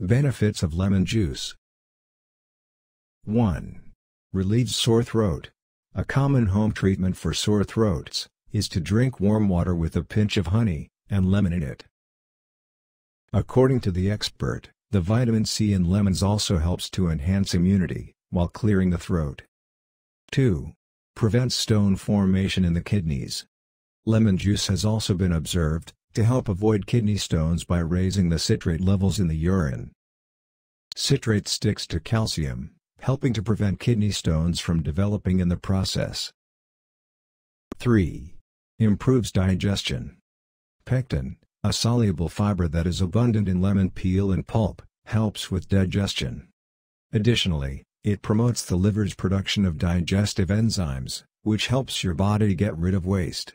Benefits of lemon juice 1. Relieves sore throat. A common home treatment for sore throats is to drink warm water with a pinch of honey and lemon in it. According to the expert, the vitamin C in lemons also helps to enhance immunity while clearing the throat. 2. Prevents stone formation in the kidneys. Lemon juice has also been observed to help avoid kidney stones by raising the citrate levels in the urine. Citrate sticks to calcium, helping to prevent kidney stones from developing in the process. 3. Improves digestion. Pectin, a soluble fiber that is abundant in lemon peel and pulp, helps with digestion. Additionally, it promotes the liver's production of digestive enzymes, which helps your body get rid of waste.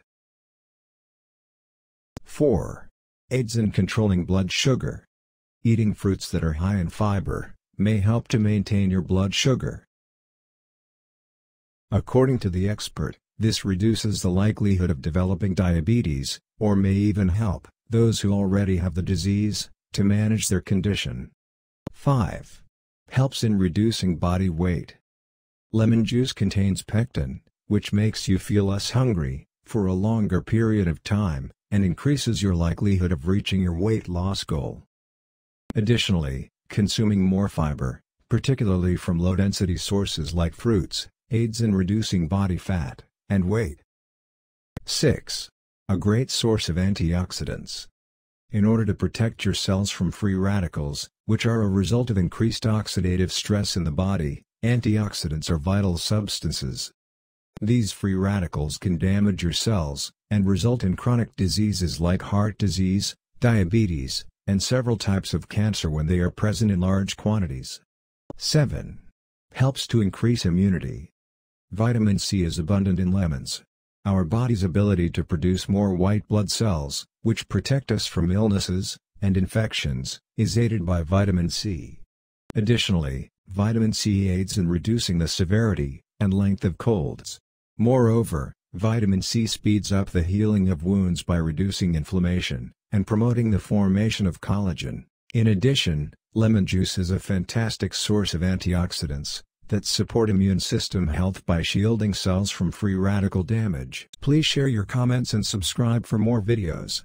4. Aids in controlling blood sugar. Eating fruits that are high in fiber may help to maintain your blood sugar. According to the expert, this reduces the likelihood of developing diabetes, or may even help those who already have the disease to manage their condition. 5. Helps in reducing body weight. Lemon juice contains pectin, which makes you feel less hungry for a longer period of time, and increases your likelihood of reaching your weight loss goal. Additionally, consuming more fiber, particularly from low-density sources like fruits, aids in reducing body fat and weight. 6. A great source of antioxidants. In order to protect your cells from free radicals, which are a result of increased oxidative stress in the body, antioxidants are vital substances. These free radicals can damage your cells, and result in chronic diseases like heart disease, diabetes, and several types of cancer when they are present in large quantities. 7. Helps to increase immunity. Vitamin C is abundant in lemons. Our body's ability to produce more white blood cells, which protect us from illnesses and infections, is aided by vitamin C. Additionally, vitamin C aids in reducing the severity and length of colds. Moreover, Vitamin C speeds up the healing of wounds by reducing inflammation, and promoting the formation of collagen. In addition, lemon juice is a fantastic source of antioxidants, that support immune system health by shielding cells from free radical damage. Please share your comments and subscribe for more videos.